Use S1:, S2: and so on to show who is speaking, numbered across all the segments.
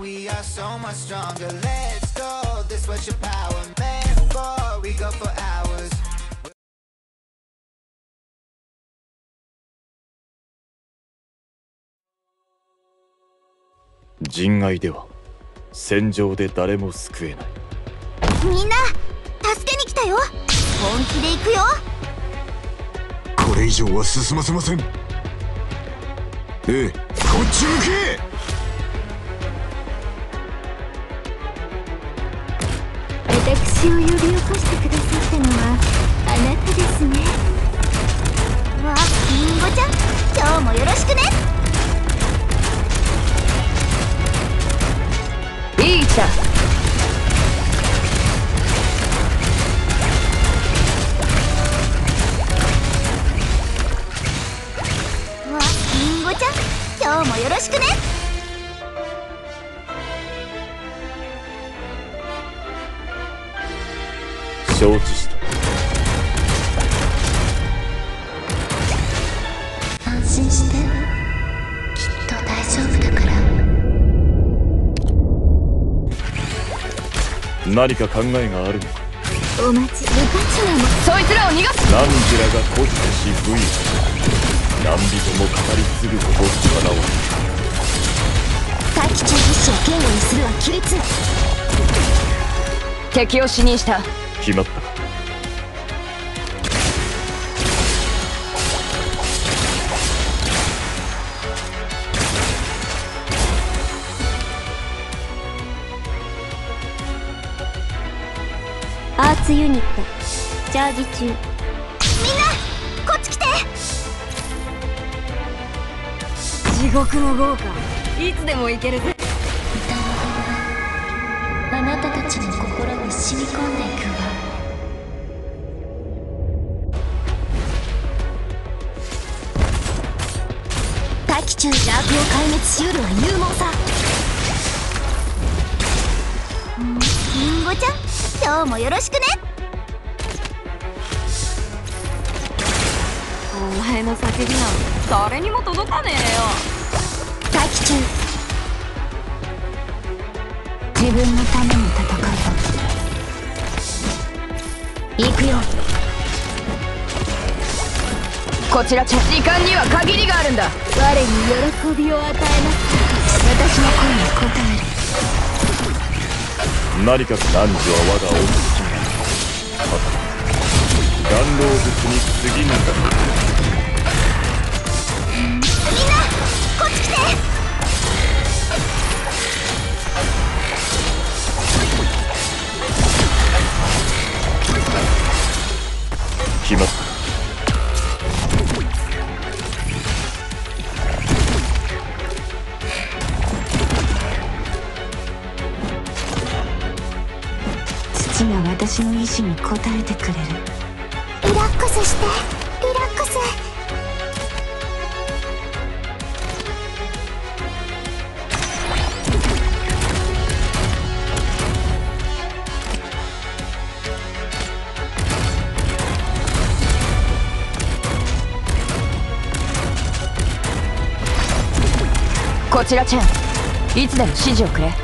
S1: we are so much stronger. Let's go, this what your power meant for. We go for hours.
S2: 人外では戦場で誰も救えない
S3: みんな助けに来たよ本気で行くよ
S4: これ以上は進ませませんええこっち向け
S3: 私を呼び起こしてくださったのはあなたですね。わりんごちゃん今日もよろしくね。
S5: いい
S3: ゃん今日もよろしくね
S2: 承知した。
S3: 安心して。きっと大丈夫だから。
S2: 何か考えがあるのか？
S3: お待ち。部活なの
S5: そいつらを逃がす。
S2: 何時らが孤児とし武勇何人も語り継ぐほど力を。
S3: 大気中必死をにするは規律。
S5: 敵を死認した
S2: 決まった。か
S3: アーツユニットチャージ中。みんなこっち来て。
S5: 地獄の豪華。いつでも行けるぜ。
S3: あなたたちの心に染み込んでいくわ大気中邪悪を壊滅しうるは勇猛さ。うんりんごちゃん今日もよろしくね。
S5: お前の叫びなん誰にも届かねえよ。
S3: 大気中。自分のために戦う。行くよ
S5: こちら時間には限りがあるんだ。
S3: 我に喜びを与えなさい私の声に応える。
S2: 何か男女は我が恩師がまた弾道物に次なが
S3: みんなこっち来て。
S2: 決まった
S3: 私の意志に応えてくれる。リラックスして。リラックス。
S5: こちらチェン。いつでも指示をくれ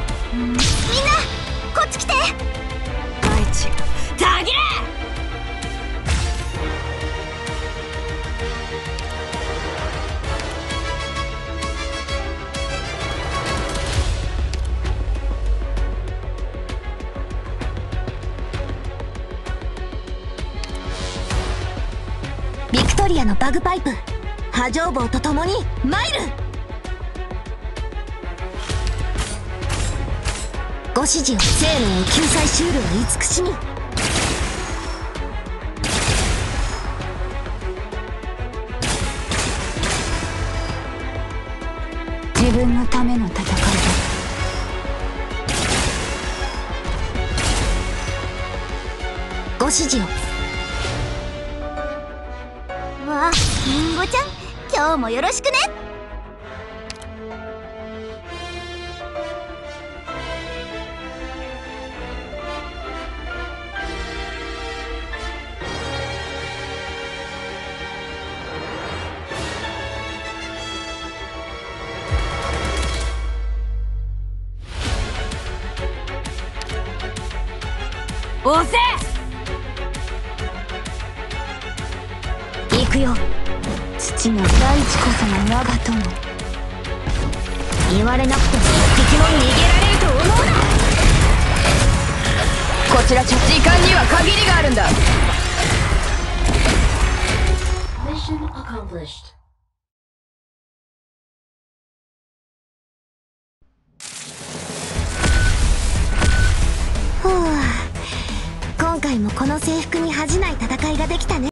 S3: リアのバグパイプ。波状棒と共にマイルご指示を生命を救済しうるは慈しみ。自分のための戦いだ。指示をちゃん今日もよろしくね。
S5: 押せ。
S3: 行くよ。父の大地こそが我が友。言われなくても一匹も逃げられると思うな。
S5: こちらチャチー艦には限りがあるんだ。
S3: 今回もこの制服に恥じない戦いができたね